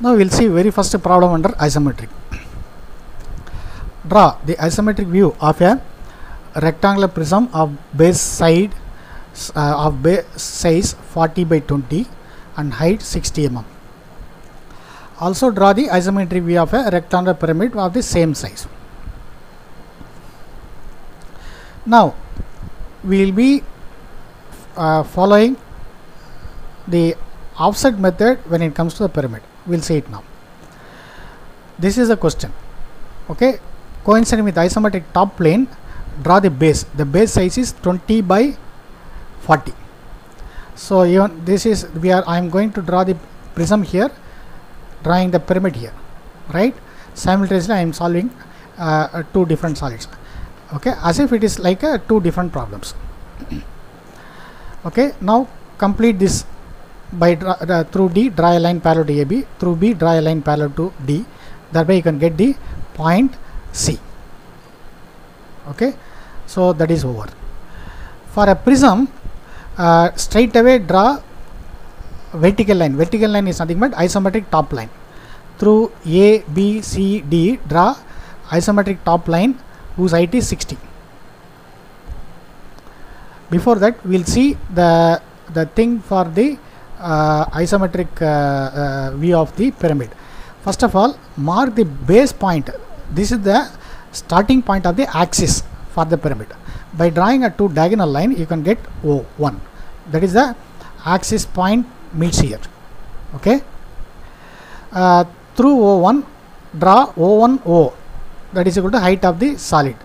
now we'll see very first problem under isometric. Draw the isometric view of a rectangular prism of base side uh, of base size 40 by 20 and height 60 mm. Also draw the isometric view of a rectangular pyramid of the same size. Now we will be uh, following the offset method when it comes to the pyramid we'll see it now. This is a question. Okay? Coinciding with isometric top plane draw the base. The base size is 20 by 40 so even this is we are i am going to draw the prism here drawing the pyramid here. Right? Simultaneously i am solving uh, two different solids. Okay? As if it is like uh, two different problems. Okay? Now complete this by uh, through D draw a line parallel to AB through B draw a line parallel to D. Thereby you can get the point C. Okay? So that is over. For a prism uh, straight away draw vertical line. Vertical line is nothing but isometric top line. Through A B C D draw isometric top line whose height is 60 before that we will see the the thing for the isometric uh, uh, view of the pyramid. First of all mark the base point. This is the starting point of the axis for the pyramid. By drawing a two diagonal line you can get o1 that is the axis point meets here. Okay? Uh, through o1 draw o1o that is equal to height of the solid.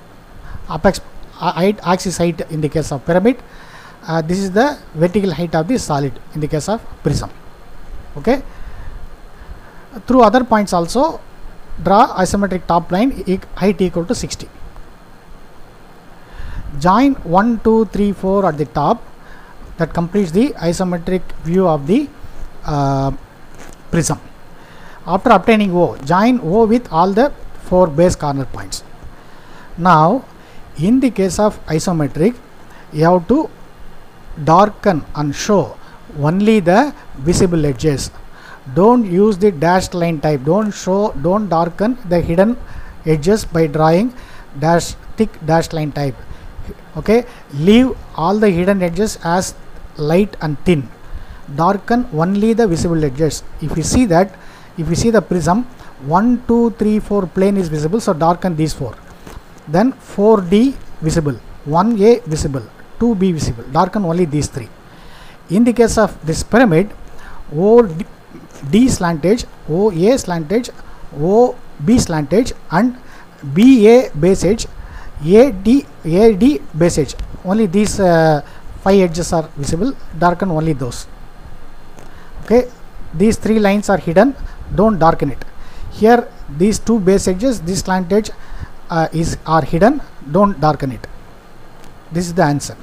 Apex uh, height axis height in the case of pyramid uh, this is the vertical height of the solid in the case of prism. Okay? Through other points also draw isometric top line e height equal to 60 join 1 2 3 4 at the top. That completes the isometric view of the uh, prism. After obtaining o join o with all the four base corner points. Now in the case of isometric you have to darken and show only the visible edges. Don't use the dashed line type. Don't show don't darken the hidden edges by drawing dash thick dashed line type. Okay? Leave all the hidden edges as light and thin. Darken only the visible edges. If you see that if you see the prism 1 2 3 4 plane is visible. So darken these four. Then 4d visible. 1a visible 2b visible. Darken only these three. In the case of this pyramid o d slant edge o a slant edge o b slant edge and b a base edge a d a d base edge. Only these uh, five edges are visible darken only those. Okay? These three lines are hidden. Don't darken it. Here these two base edges this slant edge uh, is are hidden. Don't darken it. This is the answer